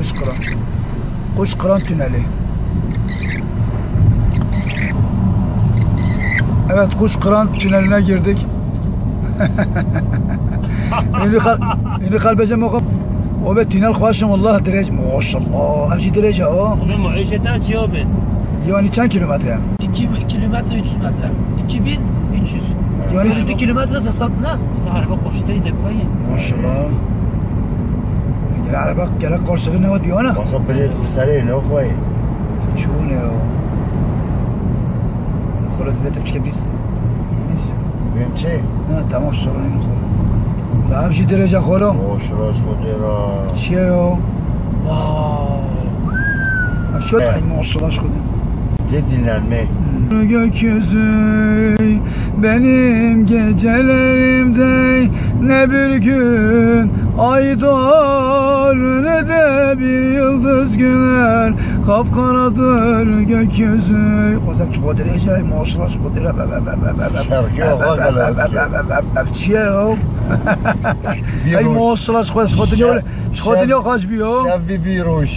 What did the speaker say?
Kuşkıran. Kuşkıran tüneli. Evet Kuşkıran tüneline girdik. Ünlü kal ünlü kalbece mokum. O be tünel خوشم والله درج maşallah همچی درجه ها Onun muayeşeten cevabı. yani çen kilometre 2 kilometre 300 metre. 2300. Yani Yani şu- 4 kilometre satın ha. Biz araba koştaydı koyun. بیا را بک گل قرصی نه؟ ود بیانه باز اخوي بسری نه خوی. چونه بشكل خودت بیاد بچه بیست انا بیم چی؟ نه تمام شد نیم خود. لعاب چی درجه خود او شراس خود را چی او؟ وا افسر ای مو شراس خود. Dedinlenme. Gökyüzü benim geceleri ne bir gün ay doğar ne de bir yıldız güler kapkaradır gökyüzü Kızım çok derece maşallah çok derece be be be be be be Şarkı yok ha galaz Çiye yok Ay maşallah çok derece çok derece kaç bir yok Şevvi bir ruş